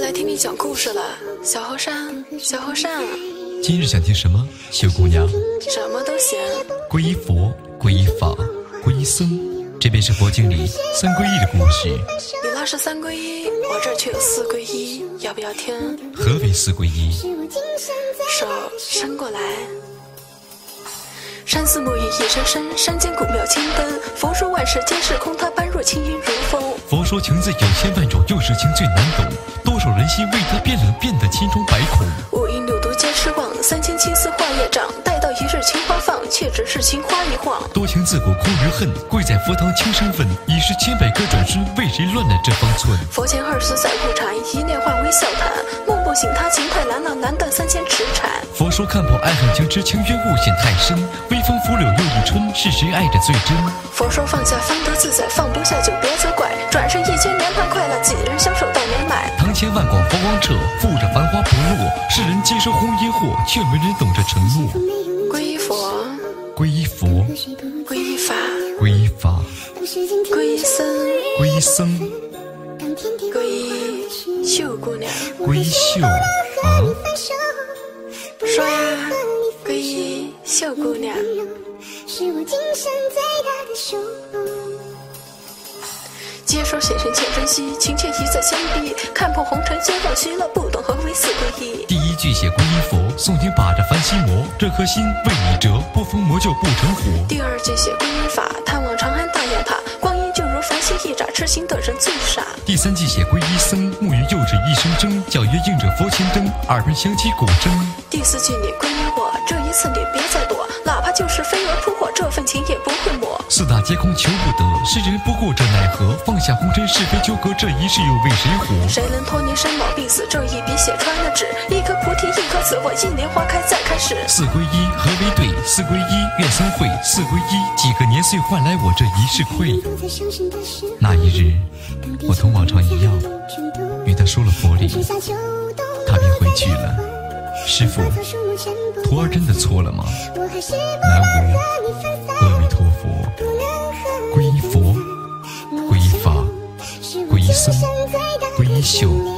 来听你讲故事了，小和尚，小和尚，今日想听什么？秀姑娘，什么都行。皈依佛，皈依法，皈依僧，这便是佛经里三皈依的故事。你那是三皈依，我这却有四皈依，要不要听？何为四皈依？手伸过来。山寺木已一声声，山间古庙青灯。佛说万事皆是空，他般若轻音如风。佛说情字有千万种，又是情最难懂。多少人心为他变冷，变得千疮百孔。五音六毒皆失望，三千却只是青花一晃。多情自古空余恨，跪在佛堂轻声问：已是千百个转身，为谁乱了这方寸？佛前二十载苦禅，一念化为笑谈。梦不醒，他情太难了，难断三千痴缠。佛说看破爱恨情痴，情缘误险太深。微风拂柳又一春，是谁爱的最真？佛说放下方得自在，放不下就别责怪。转身一千年盼快乐，几人相守到年迈？堂前万广佛光彻，覆着繁花不落。世人皆说红颜祸，却没人懂这承诺。皈依佛，皈依佛，皈依法，皈依法，皈依僧，皈依僧，皈依秀姑娘。皈依秀。啊！说呀，皈依秀姑娘。是我今生最大的收获。皆说先生且珍惜，情切一再相逼。看破红尘皆若虚了，不懂何为四皈依。第一句写皈依佛，诵经把这烦心魔。这颗心为你折，不封魔就不成活。第二句写皈依法，探望长安大雁塔，光阴就如繁星一眨，痴心的人最傻。第三句写皈依僧，沐浴幼稚一声声，皎月映着佛前灯，耳边响起古筝。第四句你皈依我，这一次你别四大皆空求不得，世人不过这奈何？放下红尘是非纠葛，这一世又为谁活？谁能托你生老病死？这一笔写穿了纸，一颗菩提一颗紫我，一年花开再开始。四皈依何为对？四皈依愿僧会，四皈依几个年岁换来我这一世愧。那一日，我同往常一样，与他说了佛理，他便回去了。师傅，徒儿真的错了吗？南无皈依佛，皈依法，皈依僧，皈依秀。